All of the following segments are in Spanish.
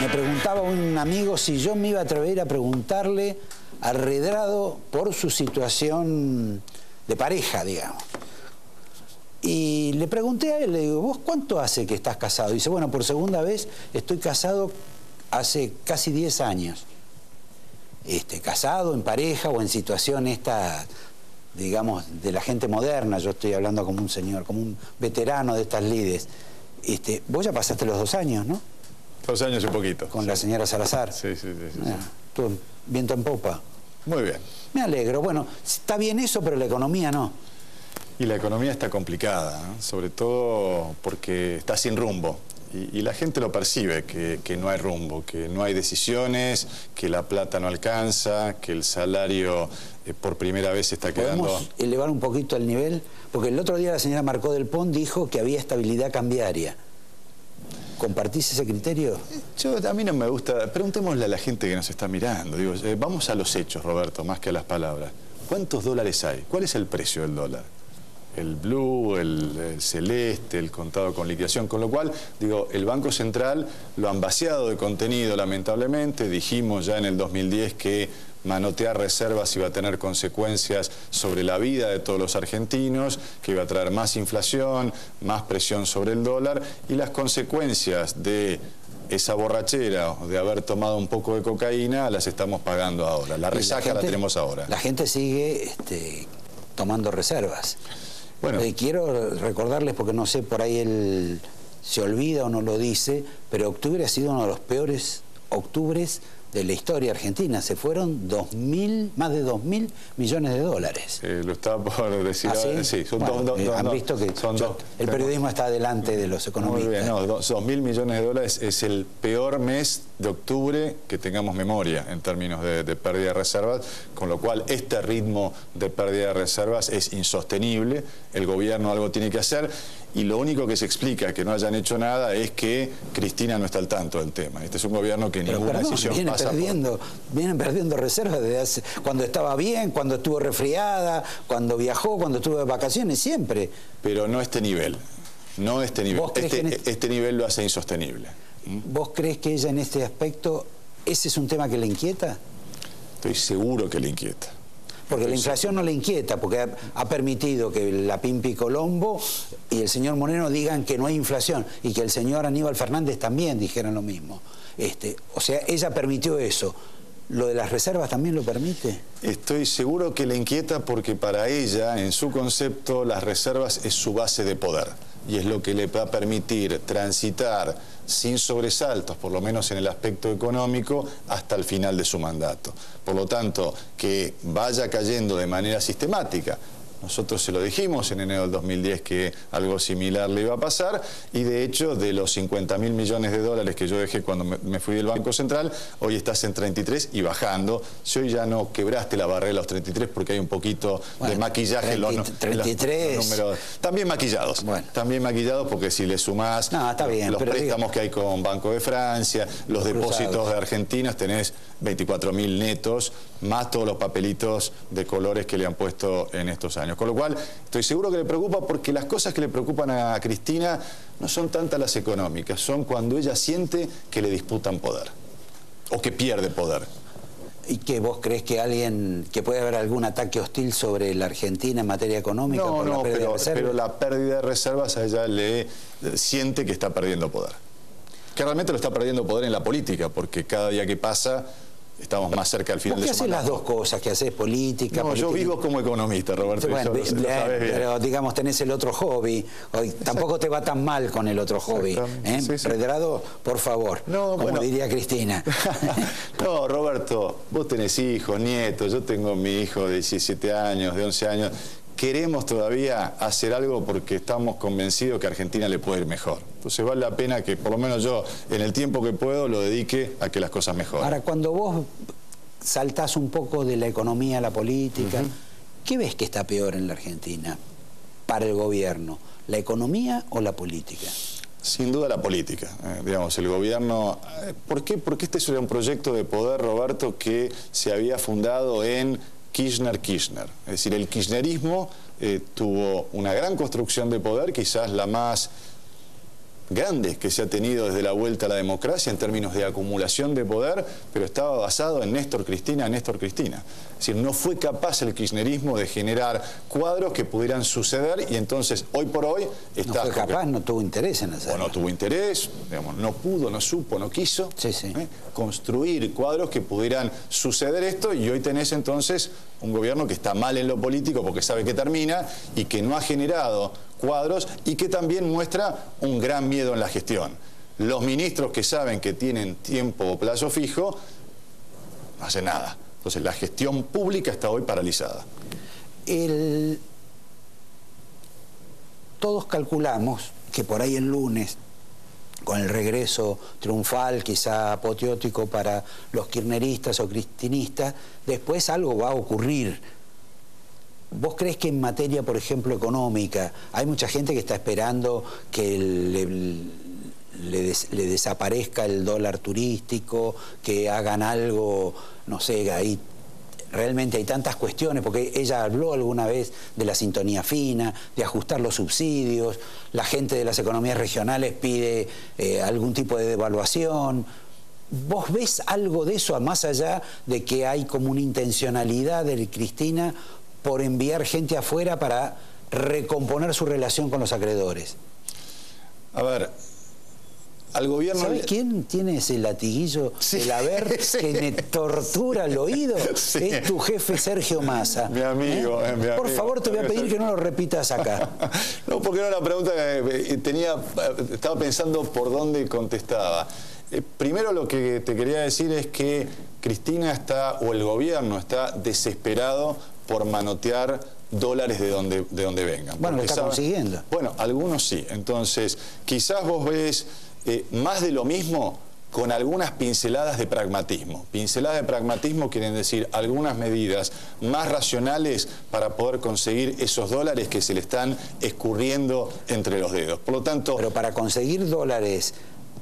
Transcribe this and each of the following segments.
Me preguntaba un amigo si yo me iba a atrever a preguntarle a Redrado por su situación de pareja, digamos. Y le pregunté a él, le digo, ¿vos cuánto hace que estás casado? Y dice, bueno, por segunda vez estoy casado hace casi 10 años. Este, casado, en pareja o en situación esta, digamos, de la gente moderna, yo estoy hablando como un señor, como un veterano de estas lides. Este, vos ya pasaste los dos años, ¿no? Dos años y un poquito. Con la señora Salazar. Sí, sí, sí. sí, viento en popa. Muy bien. Me alegro. Bueno, está bien eso, pero la economía no. Y la economía está complicada, sobre todo porque está sin rumbo. Y, la gente lo percibe, que, no hay rumbo, que no hay decisiones, que la plata no alcanza, que el salario eh, por primera vez está quedando... ¿Podemos elevar un poquito el nivel? Porque el otro día la señora Marcó del Pont dijo que había estabilidad cambiaria. ¿Compartís ese criterio? Yo, a mí no me gusta. Preguntémosle a la gente que nos está mirando. Digo, eh, vamos a los hechos, Roberto, más que a las palabras. ¿Cuántos dólares hay? ¿Cuál es el precio del dólar? el blue, el, celeste, el contado con liquidación, con lo cual, digo, el Banco Central lo han vaciado de contenido, lamentablemente, dijimos ya en el 2010 que manotear reservas iba a tener consecuencias sobre la vida de todos los argentinos, que iba a traer más inflación, más presión sobre el dólar y las consecuencias de esa borrachera de haber tomado un poco de cocaína las estamos pagando ahora. La resaca la, tenemos ahora. La gente sigue este, tomando reservas. Bueno. Eh, quiero recordarles, porque no sé, por ahí él se olvida o no lo dice, pero octubre ha sido uno de los peores octubres de la historia argentina. Se fueron más de 2 mil millones de dólares. lo estaba por decir. ¿Ah, sí? son dos, eh, Han visto que son el periodismo está delante de los economistas. No, 2 mil millones de dólares es el peor mes de octubre que tengamos memoria en términos de, de, pérdida de reservas, con lo cual este ritmo de pérdida de reservas es insostenible, el gobierno algo tiene que hacer y lo único que se explica que no hayan hecho nada es que Cristina no está al tanto del tema. Este es un gobierno que Pero ninguna decisión vienen pasa perdiendo, Vienen perdiendo reservas desde hace, cuando estaba bien, cuando estuvo resfriada, cuando viajó, cuando estuvo de vacaciones, siempre. Pero no este nivel, no este nivel. Este, este, nivel lo hace insostenible. ¿Vos crees que ella en este aspecto, ese es un tema que le inquieta? Estoy seguro que le inquieta. Porque la inflación no le inquieta, porque ha, permitido que la Pimpi Colombo y el señor Moreno digan que no hay inflación y que el señor Aníbal Fernández también dijeran lo mismo. Este, o sea, ella permitió eso. ¿Lo de las reservas también lo permite? Estoy seguro que le inquieta porque para ella, en su concepto, las reservas es su base de poder y es lo que le va a permitir transitar sin sobresaltos, por lo menos en el aspecto económico, hasta el final de su mandato. Por lo tanto, que vaya cayendo de manera sistemática nosotros se lo dijimos en enero del 2010 que algo similar le iba a pasar y de hecho de los 50 mil millones de dólares que yo dejé cuando me fui del Banco Central, hoy estás en 33 y bajando. Si hoy ya no quebraste la barrera de los 33 porque hay un poquito de maquillaje en los, 33. números. También maquillados. También maquillados porque si le sumás los préstamos que hay con Banco de Francia, los depósitos de Argentina, tenés 24 mil netos, más todos los papelitos de colores que le han puesto en estos años. Con lo cual, estoy seguro que le preocupa porque las cosas que le preocupan a Cristina no son tantas las económicas, son cuando ella siente que le disputan poder o que pierde poder. ¿Y que vos crees que alguien, que puede haber algún ataque hostil sobre la Argentina en materia económica? No, no, pero, pero la pérdida de reservas a ella le siente que está perdiendo poder. Que realmente lo está perdiendo poder en la política, porque cada día que pasa estamos más cerca al final ¿Por qué haces las dos cosas? que haces política? No, yo vivo como economista, Roberto. Bueno, pero digamos, tenés el otro hobby. Hoy, tampoco te va tan mal con el otro hobby. ¿eh? por favor, no, como diría Cristina. no, Roberto, vos tenés hijos, nietos, yo tengo mi hijo de 17 años, de 11 años, queremos todavía hacer algo porque estamos convencidos que a Argentina le puede ir mejor. Entonces vale la pena que por lo menos yo en el tiempo que puedo lo dedique a que las cosas mejoren. Ahora, cuando vos saltás un poco de la economía a la política, ¿qué ves que está peor en la Argentina para el gobierno? ¿La economía o la política? Sin duda la política, eh, digamos, el gobierno... Eh, ¿Por qué? Porque este era un proyecto de poder, Roberto, que se había fundado en Kirchner-Kirchner. Es decir, el kirchnerismo eh, tuvo una gran construcción de poder, quizás la más grandes que se ha tenido desde la vuelta a la democracia en términos de acumulación de poder, pero estaba basado en Néstor Cristina, Néstor Cristina. Es decir, no fue capaz el kirchnerismo de generar cuadros que pudieran suceder y entonces hoy por hoy está... No fue capaz, no tuvo interés en hacerlo. O no tuvo interés, digamos, no pudo, no supo, no quiso ¿eh? construir cuadros que pudieran suceder esto y hoy tenés entonces un gobierno que está mal en lo político porque sabe que termina y que no ha generado cuadros y que también muestra un gran miedo en la gestión. Los ministros que saben que tienen tiempo o plazo fijo, no hacen nada. Entonces la gestión pública está hoy paralizada. Todos calculamos que por ahí el lunes, con el regreso triunfal, quizá apoteótico para los kirchneristas o cristinistas, después algo va a ocurrir ¿Vos crees que en materia, por ejemplo, económica, hay mucha gente que está esperando que le, desaparezca el dólar turístico, que hagan algo, no sé, ahí realmente hay tantas cuestiones, porque ella habló alguna vez de la sintonía fina, de ajustar los subsidios, la gente de las economías regionales pide eh, algún tipo de devaluación. ¿Vos ves algo de eso, más allá de que hay como una intencionalidad de Cristina por enviar gente afuera para recomponer su relación con los acreedores. A ver, al gobierno... ¿Sabes quién tiene ese latiguillo, el haber que me tortura el oído? Es tu jefe Sergio Massa. Mi amigo, ¿Eh? mi amigo. Por favor, te voy a pedir que no lo repitas acá. no, porque era una pregunta que eh, tenía, estaba pensando por dónde contestaba. Eh, primero lo que te quería decir es que Cristina está, o el gobierno está desesperado por manotear dólares de donde, de donde vengan. Bueno, lo está consiguiendo. Bueno, algunos sí. Entonces, quizás vos ves eh, más de lo mismo con algunas pinceladas de pragmatismo. Pinceladas de pragmatismo quieren decir algunas medidas más racionales para poder conseguir esos dólares que se le están escurriendo entre los dedos. Por lo tanto... Pero para conseguir dólares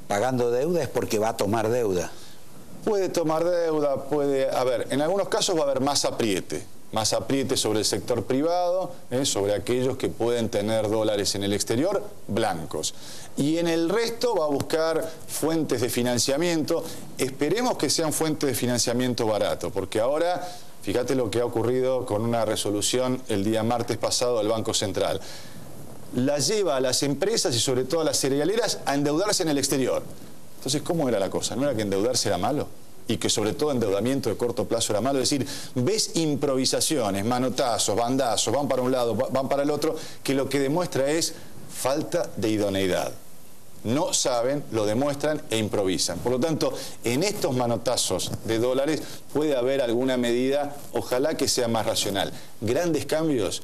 pagando deuda es porque va a tomar deuda. Puede tomar deuda, puede... A ver, en algunos casos va a haber más apriete más apriete sobre el sector privado, ¿eh? sobre aquellos que pueden tener dólares en el exterior, blancos. Y en el resto va a buscar fuentes de financiamiento. Esperemos que sean fuentes de financiamiento barato, porque ahora, fíjate lo que ha ocurrido con una resolución el día martes pasado del Banco Central. La lleva a las empresas y sobre todo a las cerealeras a endeudarse en el exterior. Entonces, ¿cómo era la cosa? ¿No era que endeudarse era malo? Y que sobre todo endeudamiento de corto plazo era malo. Es decir, ves improvisaciones, manotazos, bandazos, van para un lado, van para el otro, que lo que demuestra es falta de idoneidad. No saben, lo demuestran e improvisan. Por lo tanto, en estos manotazos de dólares puede haber alguna medida, ojalá que sea más racional. Grandes cambios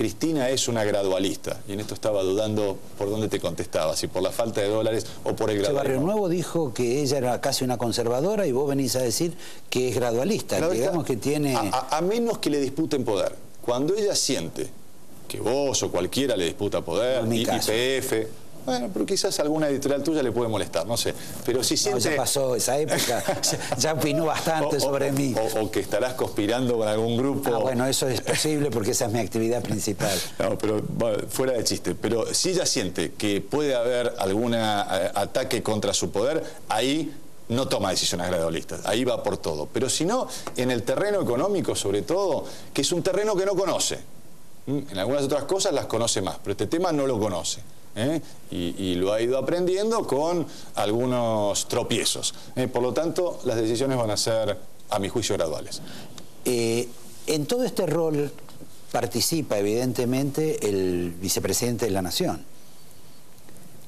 Cristina es una gradualista, y en esto estaba dudando por dónde te contestaba, si por la falta de dólares o por el gradualismo. Barrio Nuevo dijo que ella era casi una conservadora y vos venís a decir que es gradualista, digamos que tiene... A, menos que le disputen poder. Cuando ella siente que vos o cualquiera le disputa poder, no IPF, bueno, pero quizás alguna editorial tuya le puede molestar, no sé. Pero si siente... No, ya pasó esa época, ya, opinó bastante sobre mí. O, que estarás conspirando con algún grupo. Ah, bueno, eso es posible porque esa es mi actividad principal. No, pero fuera de chiste. Pero si ella siente que puede haber algún eh, ataque contra su poder, ahí no toma decisiones gradualistas, ahí va por todo. Pero si no, en el terreno económico sobre todo, que es un terreno que no conoce. En algunas otras cosas las conoce más, pero este tema no lo conoce. ¿Eh? y, lo ha ido aprendiendo con algunos tropiezos. ¿eh? Por lo tanto, las decisiones van a ser, a mi juicio, graduales. Eh, en todo este rol participa, evidentemente, el vicepresidente de la Nación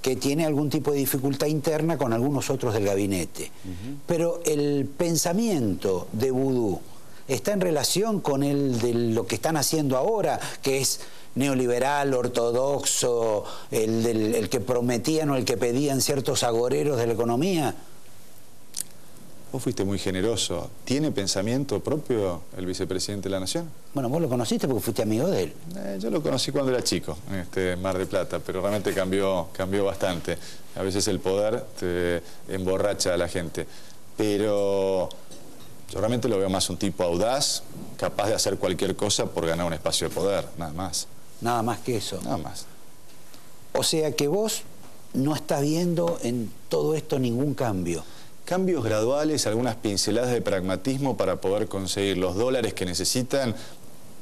que tiene algún tipo de dificultad interna con algunos otros del gabinete. Pero el pensamiento de Vudú está en relación con el de lo que están haciendo ahora, que es neoliberal, ortodoxo, el, el que prometían o el que pedían ciertos agoreros de la economía? Vos fuiste muy generoso. ¿Tiene pensamiento propio el vicepresidente de la Nación? Bueno, vos lo conociste porque fuiste amigo de él. Eh, yo lo conocí cuando era chico, en este Mar de Plata, pero realmente cambió, cambió bastante. A veces el poder te emborracha a la gente. Pero yo realmente lo veo más un tipo audaz, capaz de hacer cualquier cosa por ganar un espacio de poder, nada más. Nada más que eso. Nada más. O sea que vos no estás viendo en todo esto ningún cambio. Cambios graduales, algunas pinceladas de pragmatismo para poder conseguir los dólares que necesitan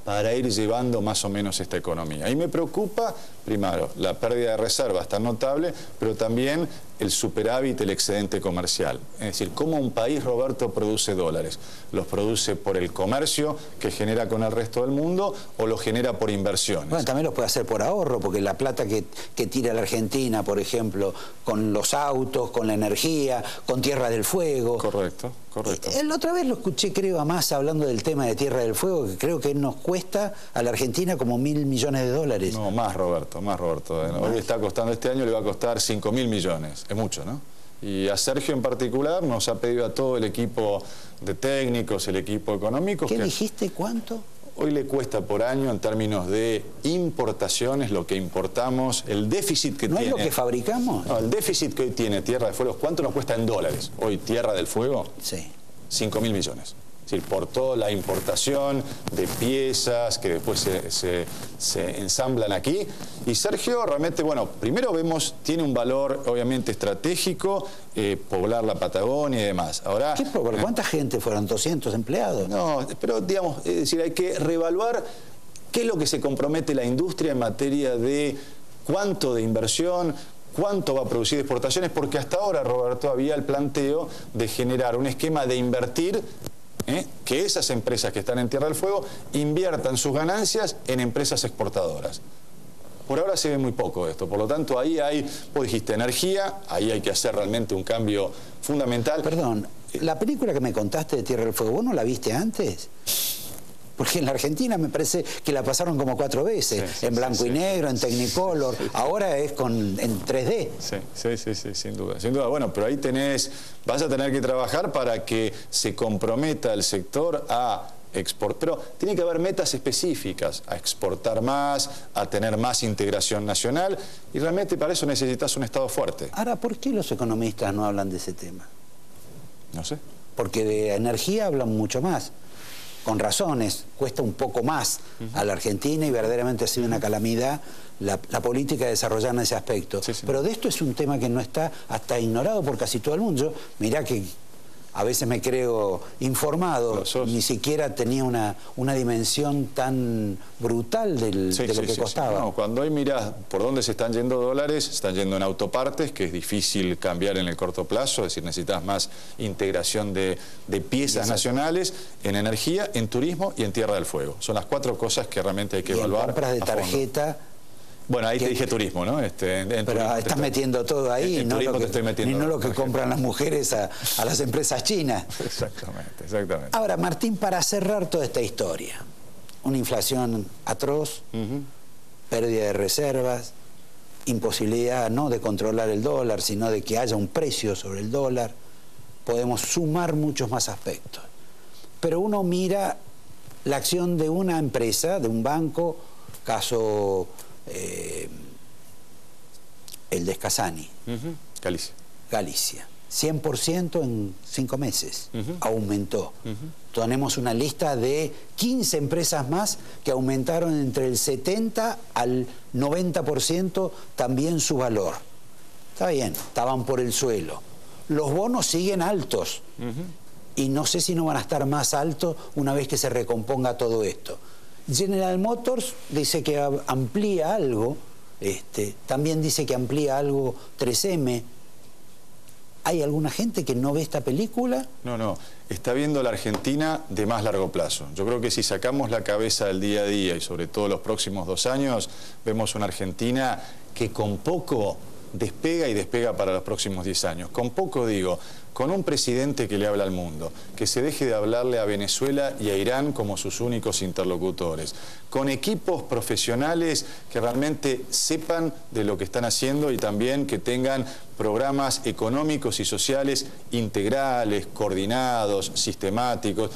para ir llevando más o menos esta economía. Y me preocupa, primero, la pérdida de reservas tan notable, pero también el superávit, el excedente comercial. Es decir, cómo un país, Roberto, produce dólares. ¿Los produce por el comercio que genera con el resto del mundo o los genera por inversiones? Bueno, también los puede hacer por ahorro, porque la plata que, que tira la Argentina, por ejemplo, con los autos, con la energía, con Tierra del Fuego. Correcto, correcto. Eh, la otra vez lo escuché, creo, a más hablando del tema de Tierra del Fuego, que creo que nos cuesta a la Argentina como mil millones de dólares. No, más, Roberto, más, Roberto. Hoy está costando, este año le va a costar cinco mil millones es mucho, ¿no? Y a Sergio en particular nos ha pedido a todo el equipo de técnicos, el equipo económico... ¿Qué dijiste? ¿Cuánto? Hoy le cuesta por año en términos de importaciones, lo que importamos, el déficit que tiene... ¿No es lo que fabricamos? No, el déficit que hoy tiene Tierra del Fuego, ¿cuánto nos cuesta en dólares hoy Tierra del Fuego? Sí. 5 mil millones decir, por toda la importación de piezas que después se, ensamblan aquí. Y Sergio realmente, bueno, primero vemos, tiene un valor obviamente estratégico, eh, poblar la Patagonia y demás. Ahora, ¿Qué ¿Cuánta gente fueron? ¿200 empleados? No, pero digamos, es decir, hay que reevaluar qué es lo que se compromete la industria en materia de cuánto de inversión, cuánto va a producir exportaciones, porque hasta ahora, Roberto, había el planteo de generar un esquema de invertir ¿eh? que esas empresas que están en Tierra del Fuego inviertan sus ganancias en empresas exportadoras. Por ahora se ve muy poco esto, por lo tanto ahí hay, vos dijiste, energía, ahí hay que hacer realmente un cambio fundamental. Perdón, la película que me contaste de Tierra del Fuego, ¿vos no la viste antes? Porque en la Argentina me parece que la pasaron como cuatro veces, en blanco y negro, en Technicolor, ahora es con, en 3D. Sí, sí, sí, sin duda, sin duda. Bueno, pero ahí tenés, vas a tener que trabajar para que se comprometa el sector a exportar, pero tiene que haber metas específicas, a exportar más, a tener más integración nacional, y realmente para eso necesitas un Estado fuerte. Ahora, ¿por qué los economistas no hablan de ese tema? No sé. Porque de energía hablan mucho más con razones, cuesta un poco más a la Argentina y verdaderamente ha sido una calamidad la, política de desarrollar en ese aspecto. Pero de esto es un tema que no está hasta ignorado por casi todo el mundo. Yo, mirá que a veces me creo informado, ni siquiera tenía una, una dimensión tan brutal de lo que costaba. cuando hoy mirás por dónde se están yendo dólares, se están yendo en autopartes, que es difícil cambiar en el corto plazo, es decir, necesitas más integración de, piezas nacionales, en energía, en turismo y en Tierra del Fuego. Son las cuatro cosas que realmente hay que evaluar. compras de tarjeta bueno, ahí te dije turismo, ¿no? Este, pero estás metiendo todo ahí, y no, lo que, estoy metiendo no lo que compran las mujeres a, las empresas chinas. Exactamente, exactamente. Ahora, Martín, para cerrar toda esta historia, una inflación atroz, pérdida de reservas, imposibilidad no de controlar el dólar, sino de que haya un precio sobre el dólar, podemos sumar muchos más aspectos. Pero uno mira la acción de una empresa, de un banco, caso eh, el de Escasani. Galicia. Galicia. 100% en cinco meses. Aumentó. Tenemos una lista de 15 empresas más que aumentaron entre el 70 al 90% también su valor. Está bien, estaban por el suelo. Los bonos siguen altos. Y no sé si no van a estar más altos una vez que se recomponga todo esto. General Motors dice que amplía algo, este, también dice que amplía algo 3M. ¿Hay alguna gente que no ve esta película? No, no. Está viendo la Argentina de más largo plazo. Yo creo que si sacamos la cabeza del día a día y sobre todo los próximos dos años, vemos una Argentina que con poco despega y despega para los próximos 10 años. Con poco digo, con un presidente que le habla al mundo, que se deje de hablarle a Venezuela y a Irán como sus únicos interlocutores, con equipos profesionales que realmente sepan de lo que están haciendo y también que tengan programas económicos y sociales integrales, coordinados, sistemáticos.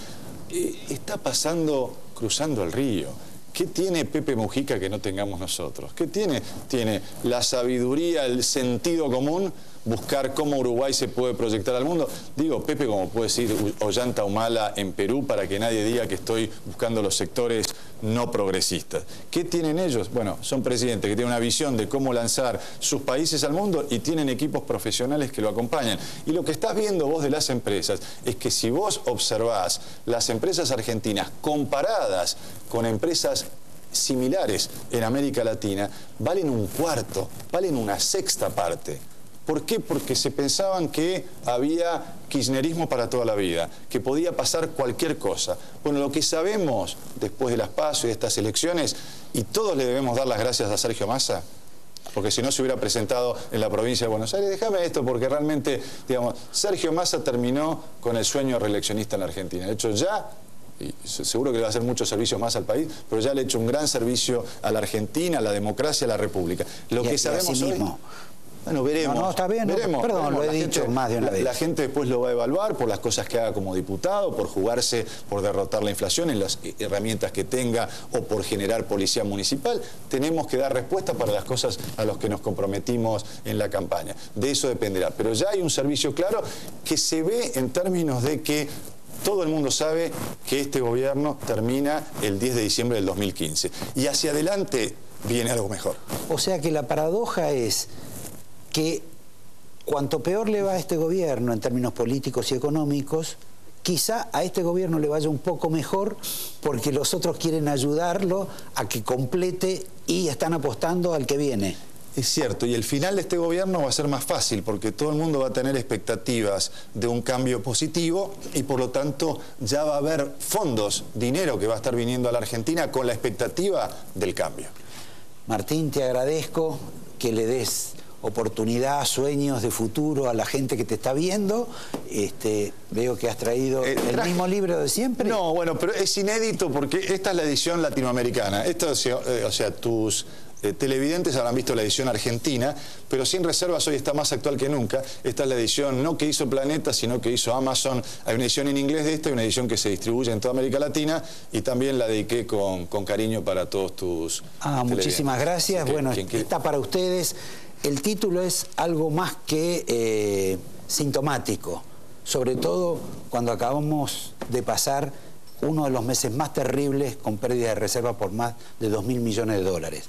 Eh, está pasando cruzando el río. ¿Qué tiene Pepe Mujica que no tengamos nosotros? ¿Qué tiene? Tiene la sabiduría, el sentido común buscar cómo Uruguay se puede proyectar al mundo. Digo, Pepe, como puede decir Ollanta Humala en Perú, para que nadie diga que estoy buscando los sectores no progresistas. ¿Qué tienen ellos? Bueno, son presidentes que tienen una visión de cómo lanzar sus países al mundo y tienen equipos profesionales que lo acompañan. Y lo que estás viendo vos de las empresas es que si vos observás las empresas argentinas comparadas con empresas similares en América Latina, valen un cuarto, valen una sexta parte. ¿Por qué? Porque se pensaban que había kirchnerismo para toda la vida, que podía pasar cualquier cosa. Bueno, lo que sabemos después de las pasos y de estas elecciones, y todos le debemos dar las gracias a Sergio Massa, porque si no se hubiera presentado en la provincia de Buenos Aires, déjame esto, porque realmente, digamos, Sergio Massa terminó con el sueño reeleccionista en la Argentina. De hecho, ya y seguro que le va a hacer muchos servicios más al país, pero ya le ha hecho un gran servicio a la Argentina, a la democracia, a la República. Lo que sabemos hoy, bueno, veremos. No, está bien, veremos, perdón, lo he dicho más de una vez. La gente después lo va a evaluar por las cosas que haga como diputado, por jugarse, por derrotar la inflación en las herramientas que tenga o por generar policía municipal. Tenemos que dar respuesta para las cosas a las que nos comprometimos en la campaña. De eso dependerá. Pero ya hay un servicio claro que se ve en términos de que todo el mundo sabe que este gobierno termina el 10 de diciembre del 2015 y hacia adelante viene algo mejor. O sea que la paradoja es que cuanto peor le va a este gobierno en términos políticos y económicos, quizá a este gobierno le vaya un poco mejor porque los otros quieren ayudarlo a que complete y están apostando al que viene. Es cierto, y el final de este gobierno va a ser más fácil porque todo el mundo va a tener expectativas de un cambio positivo y por lo tanto ya va a haber fondos, dinero que va a estar viniendo a la Argentina con la expectativa del cambio. Martín, te agradezco que le des oportunidad, sueños de futuro a la gente que te está viendo. Este, veo que has traído eh, el mismo libro de siempre. No, bueno, pero es inédito porque esta es la edición latinoamericana. Esto, eh, o sea, tus eh, televidentes habrán visto la edición argentina, pero sin reservas hoy está más actual que nunca. Esta es la edición no que hizo Planeta, sino que hizo Amazon. Hay una edición en inglés de esta y una edición que se distribuye en toda América Latina y también la dediqué con, cariño para todos tus Ah, muchísimas gracias. bueno, está para ustedes el título es algo más que eh, sintomático, sobre todo cuando acabamos de pasar uno de los meses más terribles con pérdida de reserva por más de 2 mil millones de dólares.